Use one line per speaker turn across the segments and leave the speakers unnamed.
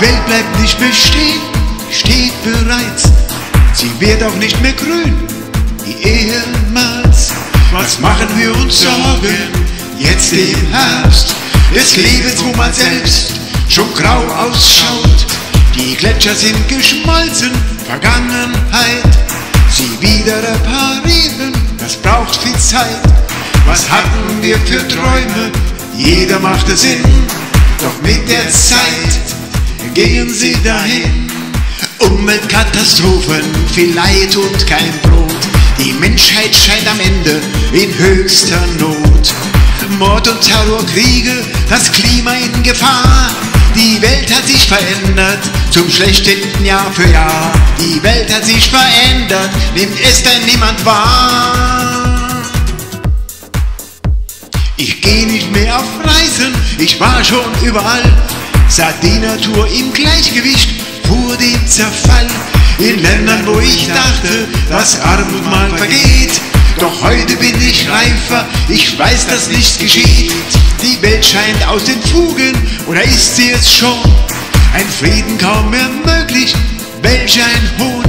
Welt bleibt nicht bestehen, steht bereits. Sie wird auch nicht mehr grün, wie ehemals. Was machen wir uns Sorgen, jetzt im Herbst des Lebens, wo man selbst schon grau ausschaut? Die Gletscher sind geschmolzen, Vergangenheit. Sie wieder reparieren, das braucht viel Zeit. Was hatten wir für Träume? Jeder machte Sinn, doch mit der Zeit gehen sie dahin. Umweltkatastrophen, viel Leid und kein Brot. Die Menschheit scheint am Ende in höchster Not. Mord und Terror, Kriege, das Klima in Gefahr. Die Welt hat sich verändert, zum Schlechten Jahr für Jahr. Die Welt hat sich verändert, nimmt es denn niemand wahr? Ich geh nicht mehr auf Reisen, ich war schon überall. Sah die Natur im Gleichgewicht vor dem Zerfall. In Ländern, wo ich dachte, dass Armut mal vergeht. Doch heute bin ich reifer, ich weiß, dass nichts geschieht. Die Welt scheint aus den Fugen, oder ist sie es schon? Ein Frieden kaum mehr möglich, welch ein Hohn.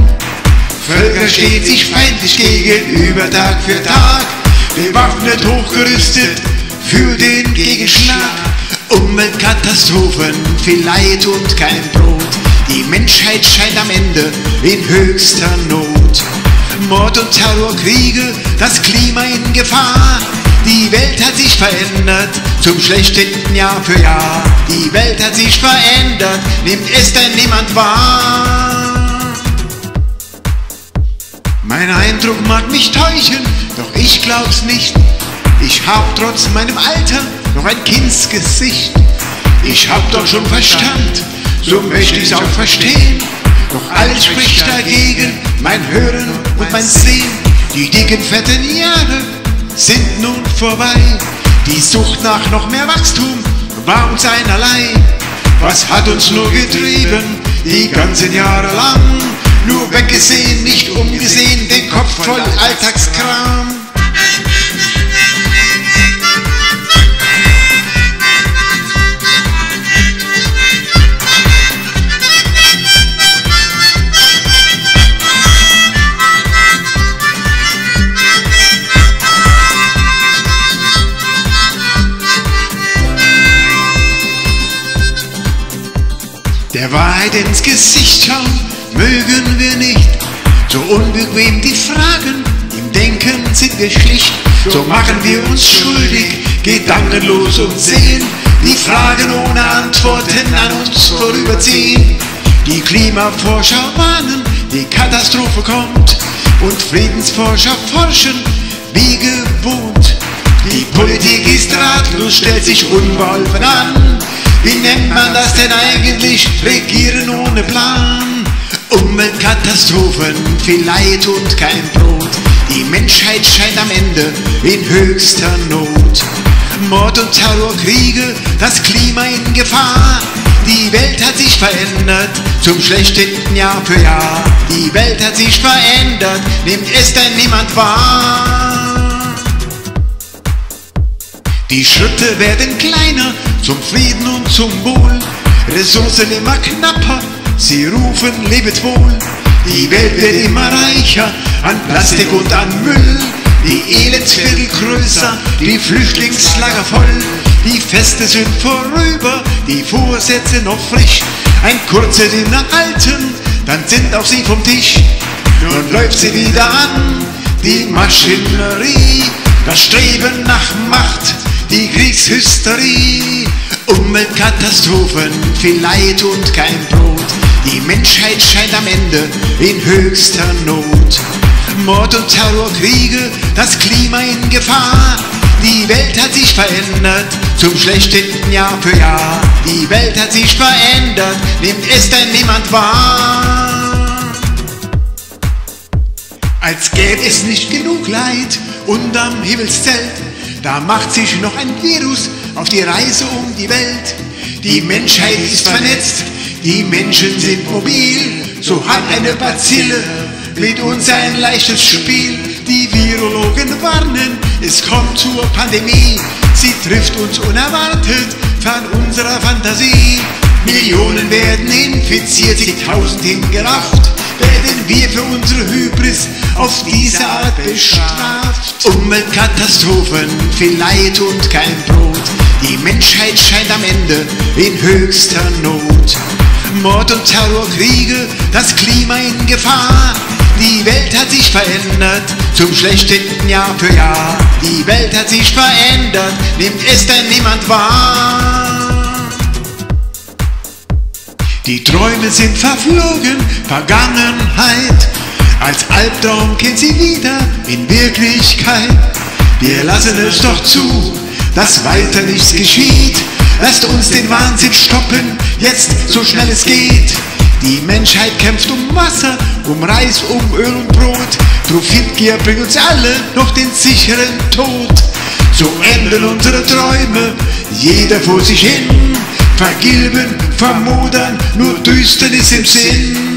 Völker stehen sich feindlich gegenüber Tag für Tag, bewaffnet hochgerüstet für den Gegenschlag. Umweltkatastrophen, viel Leid und kein Brot. Die Menschheit scheint am Ende in höchster Not. Mord und Terror, Kriege, das Klima in Gefahr. Die Welt hat sich verändert, zum Schlechten Jahr für Jahr. Die Welt hat sich verändert, nimmt es denn niemand wahr? Mein Eindruck mag mich täuschen, doch ich glaub's nicht. Ich hab trotz meinem Alter noch ein Kindsgesicht. Ich hab doch schon Verstand, so möchte ich's auch verstehen. Doch alles spricht dagegen, mein Hören und mein Sehen. Die dicken, fetten Jahre sind nun vorbei. Die Sucht nach noch mehr Wachstum war uns einerlei. Was hat uns nur getrieben, die ganzen Jahre lang? Nur weggesehen, nicht umgesehen, den Kopf voll Alltagskram. Der Wahrheit ins Gesicht schauen mögen wir nicht. So unbequem die Fragen, im Denken sind wir schlicht. So machen wir uns schuldig, gedankenlos und sehen die Fragen ohne Antworten an uns vorüberziehen. Die Klimaforscher warnen, die Katastrophe kommt und Friedensforscher forschen wie gewohnt. Die Politik ist ratlos, stellt sich unbeholfen an. Wie nennt man das denn eigentlich? Regieren ohne Plan. Umweltkatastrophen, viel Leid und kein Brot. Die Menschheit scheint am Ende in höchster Not. Mord und Terror, Kriege, das Klima in Gefahr. Die Welt hat sich verändert, zum Schlechten Jahr für Jahr. Die Welt hat sich verändert, nimmt es denn niemand wahr? Die Schritte werden kleiner zum Frieden und zum Wohl. Ressourcen immer knapper, sie rufen, lebet wohl. Die Welt wird immer reicher an Plastik und an Müll. Die Elendsviertel größer, die Flüchtlingslager voll. Die Feste sind vorüber, die Vorsätze noch frisch. Ein kurzes Innehalten, dann sind auch sie vom Tisch. Nun läuft sie wieder an, die Maschinerie, das Streben nach Macht die Kriegshysterie, Umweltkatastrophen, viel Leid und kein Brot. Die Menschheit scheint am Ende in höchster Not. Mord und Terror, Kriege, das Klima in Gefahr. Die Welt hat sich verändert, zum Schlechten Jahr für Jahr. Die Welt hat sich verändert, nimmt es denn niemand wahr? Als gäbe es nicht genug Leid unterm Himmelszelt da macht sich noch ein Virus auf die Reise um die Welt. Die Menschheit ist vernetzt, die Menschen sind mobil. So hat eine Bazille mit uns ein leichtes Spiel. Die Virologen warnen, es kommt zur Pandemie. Sie trifft uns unerwartet von unserer Fantasie. Millionen werden infiziert, zigtausend hingerafft, werden wir für unsere Hybris auf diese Art bestraft. Umweltkatastrophen, viel Leid und kein Brot. Die Menschheit scheint am Ende in höchster Not. Mord und Terror, Kriege, das Klima in Gefahr. Die Welt hat sich verändert, zum Schlechten Jahr für Jahr. Die Welt hat sich verändert, nimmt es denn niemand wahr? Die Träume sind verflogen, Vergangenheit. Als Albtraum kennt sie wieder in Wirklichkeit. Wir lassen es doch zu, dass weiter nichts geschieht. Lasst uns den Wahnsinn stoppen, jetzt so schnell es geht. Die Menschheit kämpft um Wasser, um Reis, um Öl und Brot. Profitgier bringt uns alle noch den sicheren Tod. So enden unsere Träume, jeder vor sich hin. Vergilben, vermodern, nur Düsternis im Sinn.